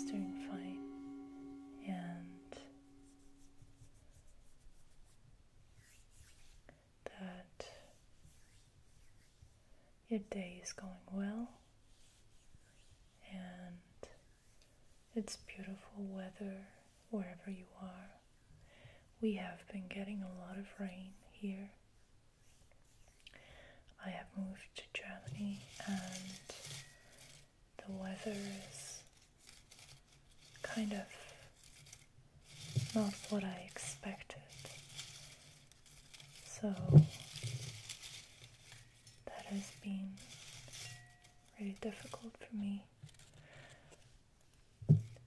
is doing fine and that your day is going well and it's beautiful weather wherever you are. We have been getting a lot of rain here. I have moved to Germany and the weather is kind of not what I expected. So that has been really difficult for me.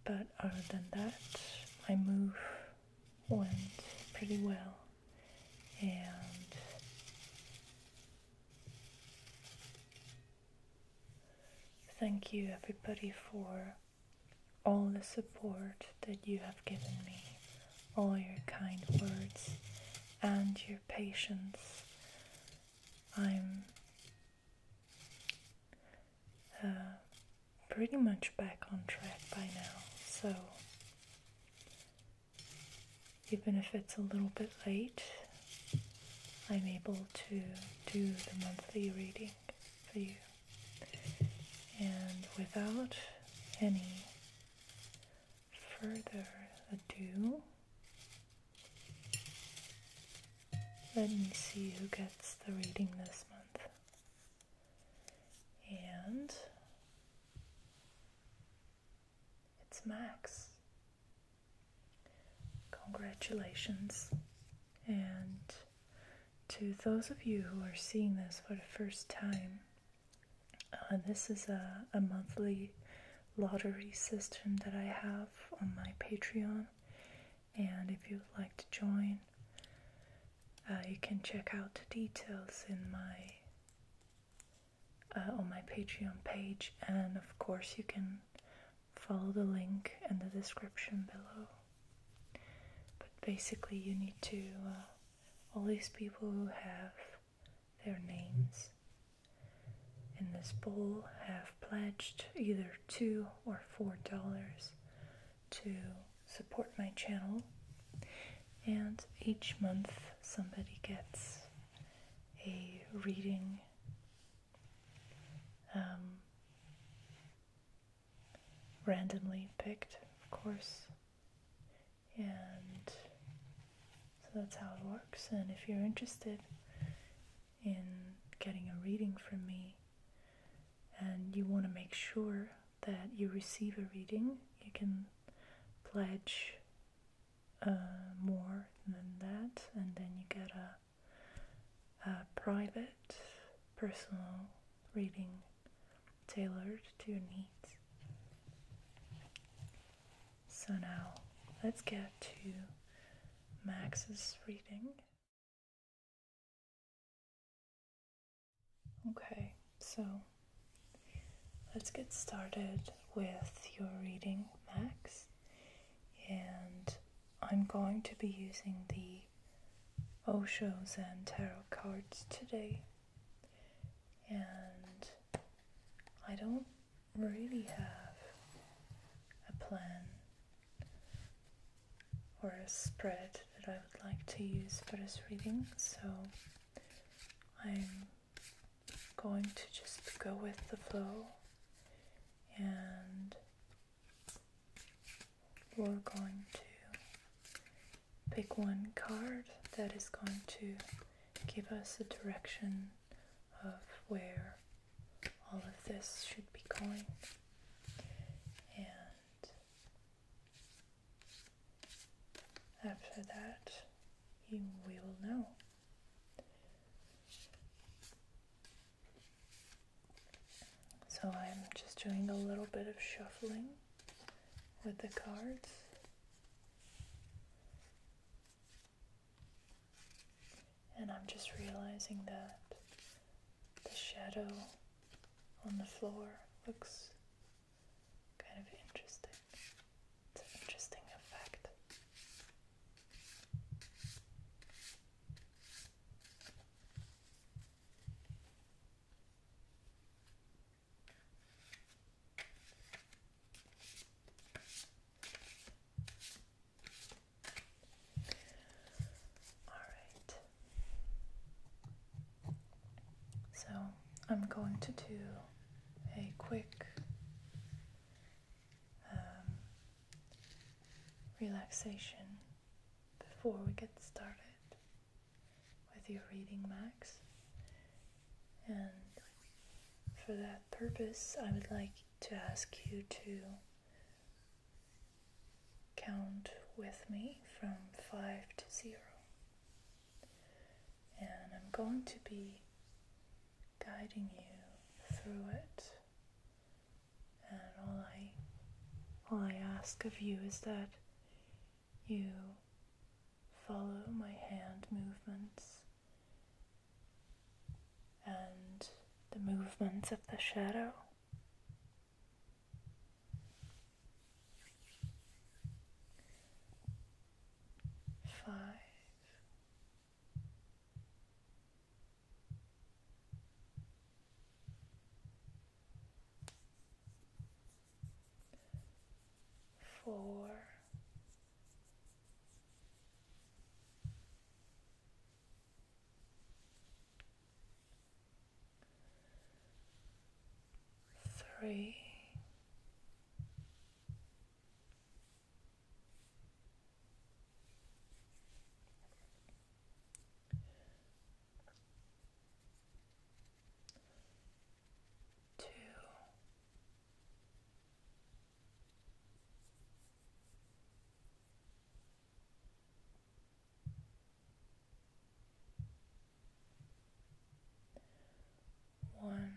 But other than that, my move went pretty well and thank you everybody for all the support that you have given me, all your kind words, and your patience. I'm uh, pretty much back on track by now, so even if it's a little bit late, I'm able to do the monthly reading for you. And without any further ado, let me see who gets the reading this month. And it's Max. Congratulations. And to those of you who are seeing this for the first time, uh, this is a, a monthly lottery system that I have on my Patreon. And if you'd like to join, uh, you can check out the details in my uh, on my Patreon page, and of course you can follow the link in the description below. But basically, you need to uh, all these people who have their names in this bowl have pledged either two or four dollars to support my channel, and each month somebody gets a reading. Um, randomly picked, of course, and so that's how it works. And if you're interested in getting a reading from me and you want to make sure that you receive a reading, you can pledge uh, more than that, and then you get a, a private, personal reading tailored to your needs. So now let's get to Max's reading. Okay, so let's get started with your reading, Max. And I'm going to be using the Osho Zen Tarot cards today. And I don't really have a plan or a spread that I would like to use for this reading, so I'm going to just go with the flow and we're going to pick one card that is going to give us a direction of where all of this should be going. And after that, you, we will know. So I'm just doing a little bit of shuffling with the cards. And I'm just realizing that the shadow on the floor looks kind of interesting. It's an interesting effect. So I'm going to do a quick um, relaxation before we get started with your reading, Max. And for that purpose, I would like to ask you to count with me from 5 to 0. And I'm going to be guiding you through it. And all I all I ask of you is that you follow my hand movements and the movements of the shadow. Five. Four, three, two, one.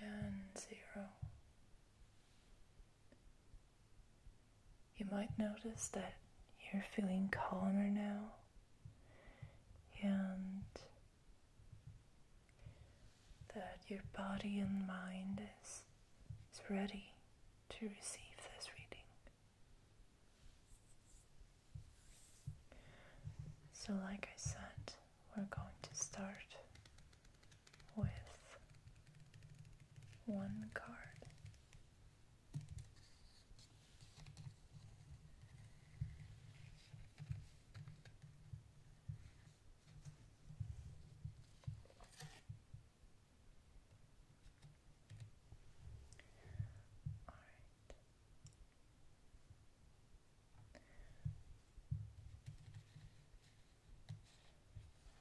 and zero. You might notice that you're feeling calmer now and that your body and mind is, is ready to receive this reading. So, like I said, we're going to start with one card. All right.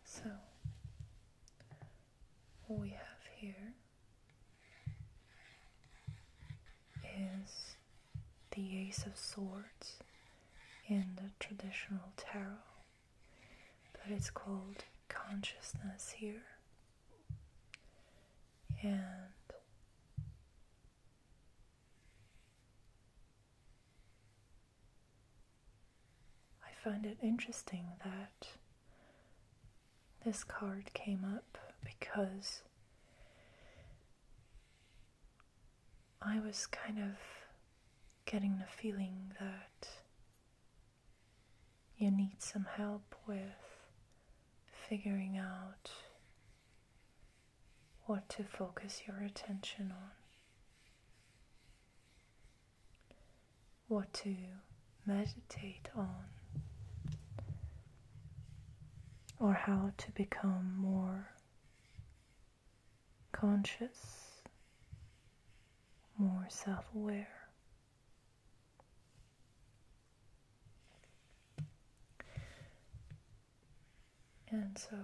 So, what we have here is the Ace of Swords in the traditional tarot, but it's called consciousness here. And I find it interesting that this card came up because I was kind of getting the feeling that you need some help with figuring out what to focus your attention on, what to meditate on, or how to become more conscious, more self aware. And so,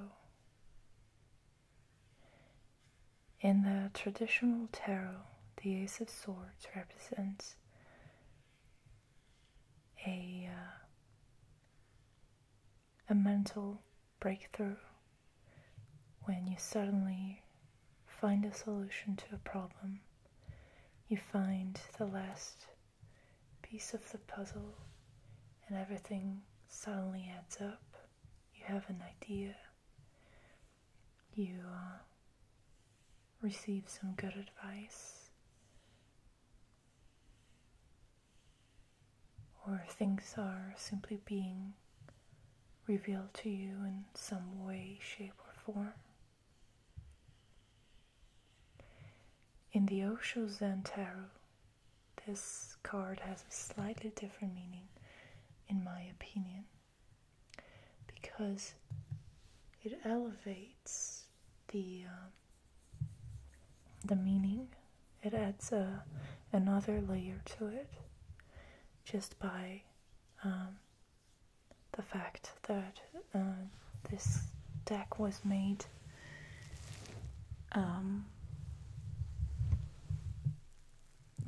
in the traditional tarot, the Ace of Swords represents a uh, a mental breakthrough when you suddenly find a solution to a problem. You find the last piece of the puzzle, and everything suddenly adds up. You have an idea. You uh, receive some good advice. Or things are simply being revealed to you in some way, shape, or form. In the Osho Zen Tarot, this card has a slightly different meaning, in my opinion, because it elevates the um, the meaning. It adds a, another layer to it just by um, the fact that uh, this deck was made um,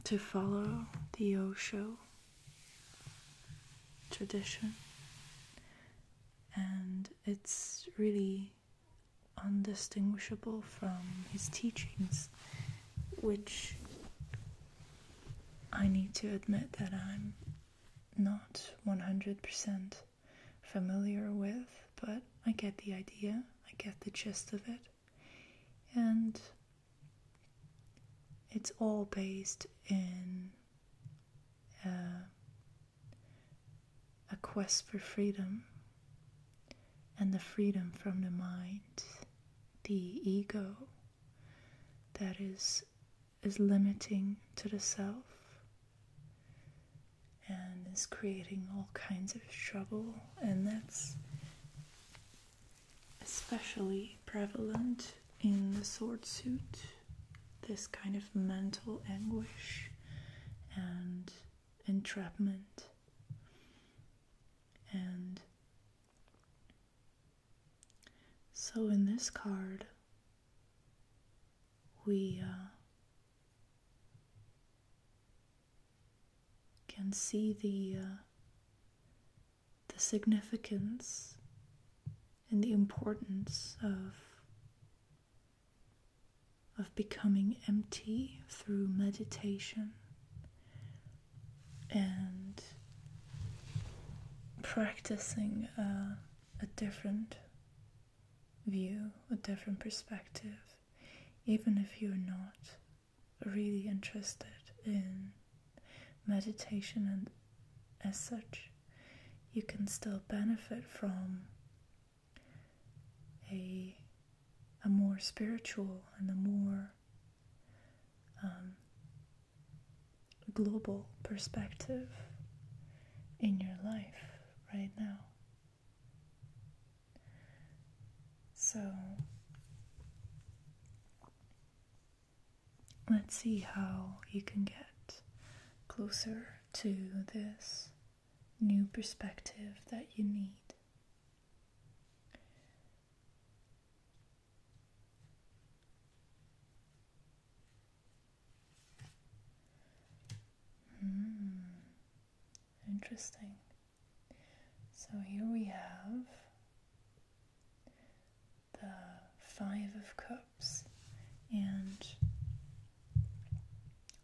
to follow the Osho tradition, and it's really undistinguishable from his teachings, which I need to admit that I'm not 100% familiar with, but I get the idea, I get the gist of it. And it's all based in uh, a quest for freedom and the freedom from the mind, the ego that is is limiting to the self and is creating all kinds of trouble, and that's especially prevalent in the sword suit. This kind of mental anguish and entrapment, and so in this card, we uh, can see the uh, the significance and the importance of of becoming empty through meditation and practicing uh, a different view, a different perspective, even if you're not really interested in meditation and as such, you can still benefit from a a more spiritual and a more um, global perspective in your life right now. So let's see how you can get closer to this new perspective that you need. Hmm, interesting. So here we have the Five of Cups, and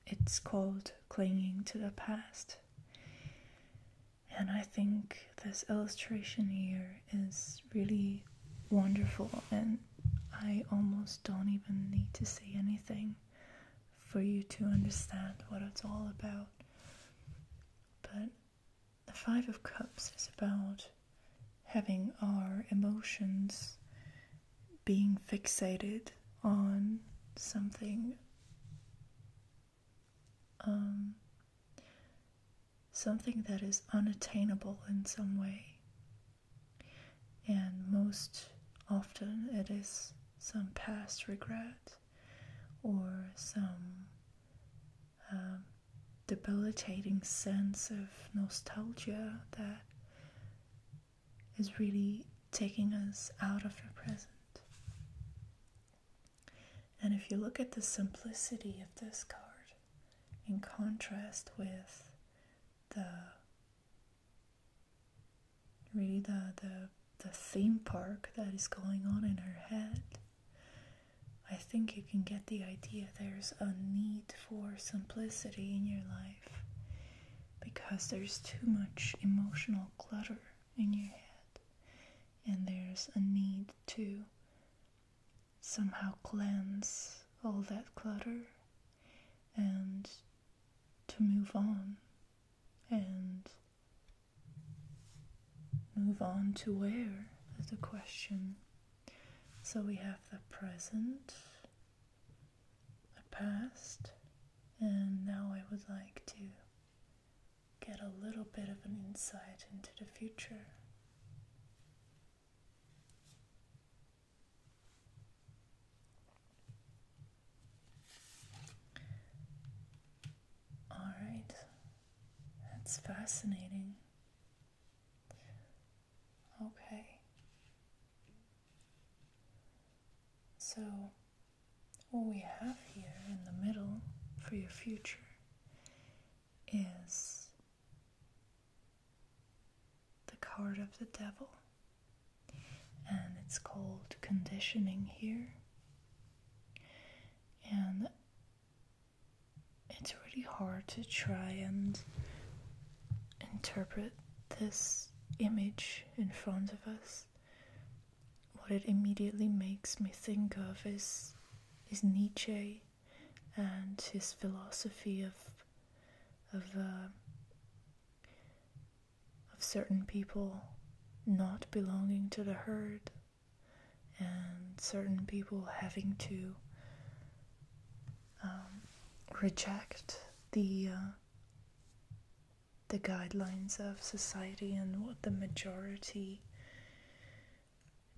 it's called Clinging to the Past. And I think this illustration here is really wonderful, and I almost don't even need to say anything for you to understand what it's all about. But Five of Cups is about having our emotions being fixated on something um, something that is unattainable in some way. And most often it is some past regret or some um, debilitating sense of nostalgia that is really taking us out of the present. And if you look at the simplicity of this card in contrast with the really the, the the theme park that is going on in her head, I think you can get the idea there's a need for simplicity in your life because there's too much emotional clutter in your head, and there's a need to somehow cleanse all that clutter and to move on and move on to where is the question. So we have the present, the past, And now I would like to get a little bit of an insight into the future. All right, that's fascinating. Okay. So, what we have here in the middle for your future is the card of the devil, and it's called conditioning here. And it's really hard to try and interpret this image in front of us. What it immediately makes me think of is is Nietzsche and his philosophy of of uh, of certain people not belonging to the herd and certain people having to um, reject the uh, the guidelines of society and what the majority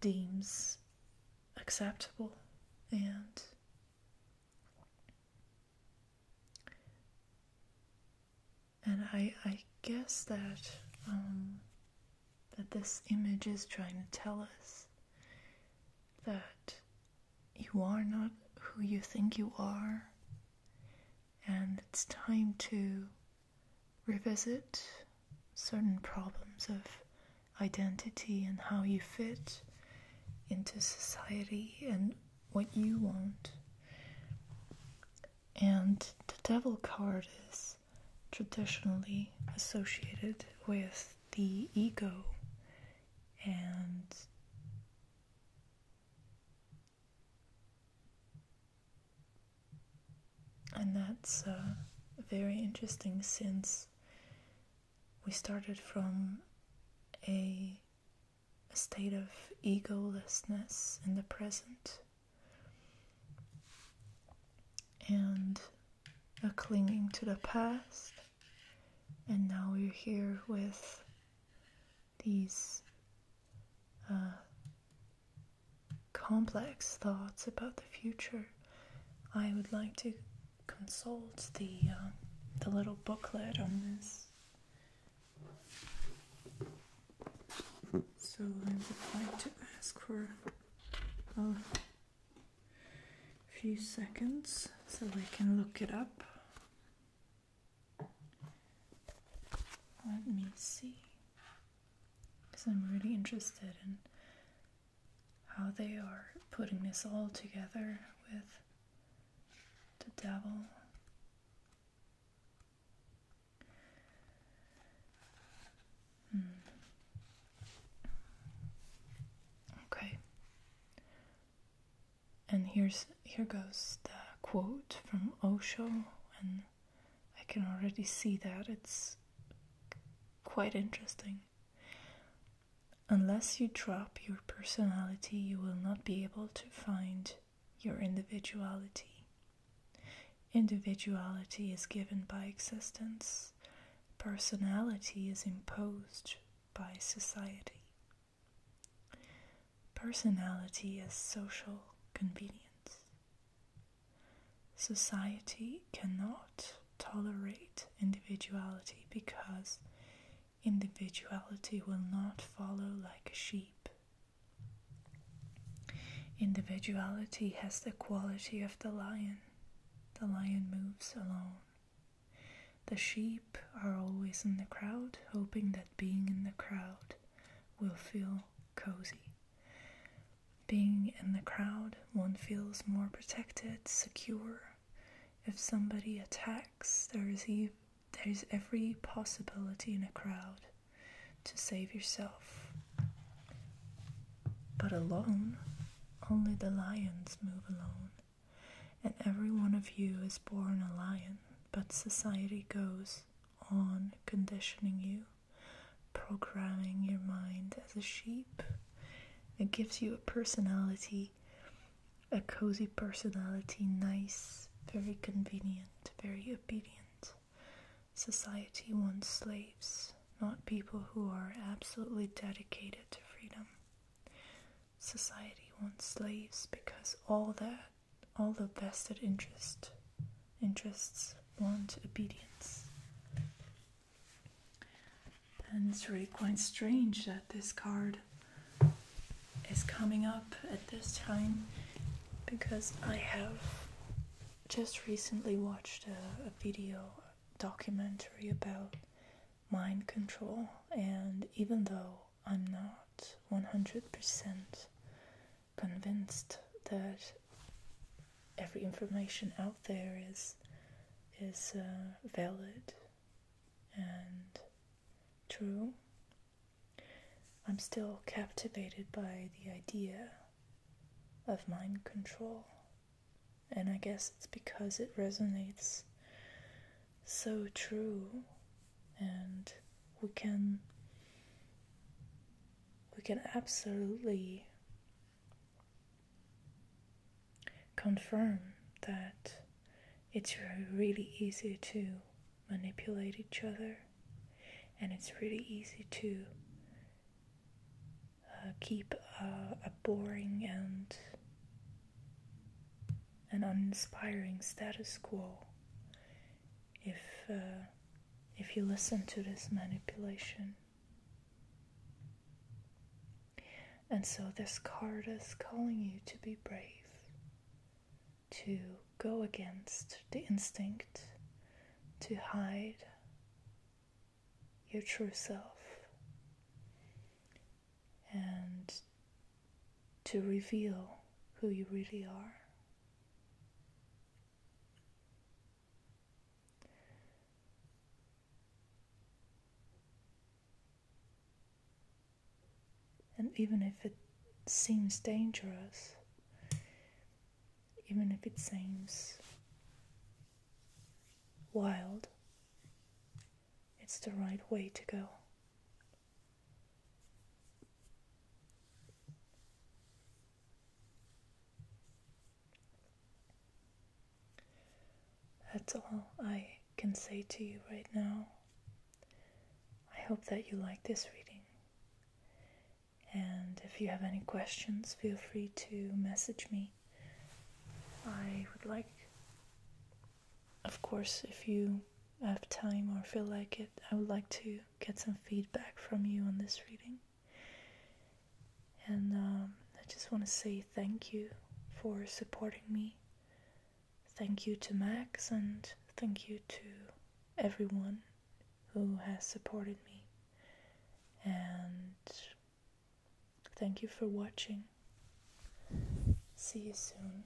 deems acceptable and and I I guess that um, that this image is trying to tell us that you are not who you think you are and it's time to revisit certain problems of identity and how you fit into society and what you want. And the devil card is traditionally associated with the ego and and that's uh, very interesting since we started from a, a state of egolessness in the present and a clinging to the past and now we're here with these uh, complex thoughts about the future i would like to consult the uh, the little booklet on this. So I would like to ask for a few seconds so I can look it up. Let me see. Because I'm really interested in how they are putting this all together with the devil. Hmm. Okay. And here's here goes the quote from Osho and I can already see that it's quite interesting. Unless you drop your personality, you will not be able to find your individuality. Individuality is given by existence, personality is imposed by society. Personality is social convenience. Society cannot tolerate individuality because individuality will not follow like a sheep. Individuality has the quality of the lion. The lion moves alone. The sheep are always in the crowd, hoping that being in the crowd will feel cozy. Being in the crowd, one feels more protected, secure. If somebody attacks, there is e- there's every possibility in a crowd to save yourself. But alone, only the lions move alone, and every one of you is born a lion, but society goes on conditioning you, programming your mind as a sheep. It gives you a personality, a cozy personality, nice, very convenient very obedient. Society wants slaves, not people who are absolutely dedicated to freedom. Society wants slaves because all that, all the vested interest, interests want obedience. And it's really quite strange that this card is coming up at this time because I have just recently watched a, a video documentary about mind control, and even though I'm not 100% convinced that every information out there is is uh, valid and true, I'm still captivated by the idea of mind control. And I guess it's because it resonates so true and we can we can absolutely confirm that it's really easy to manipulate each other and it's really easy to uh, keep a boring and an uninspiring status quo if uh, if you listen to this manipulation. And so this card is calling you to be brave, to go against the instinct to hide your true self and to reveal who you really are. And even if it seems dangerous, even if it seems wild, it's the right way to go. That's all I can say to you right now. I hope that you like this reading. And if you have any questions, feel free to message me. I would like, of course, if you have time or feel like it, I would like to get some feedback from you on this reading. And um, I just want to say thank you for supporting me. Thank you to Max and thank you to everyone who has supported me. And thank you for watching. See you soon.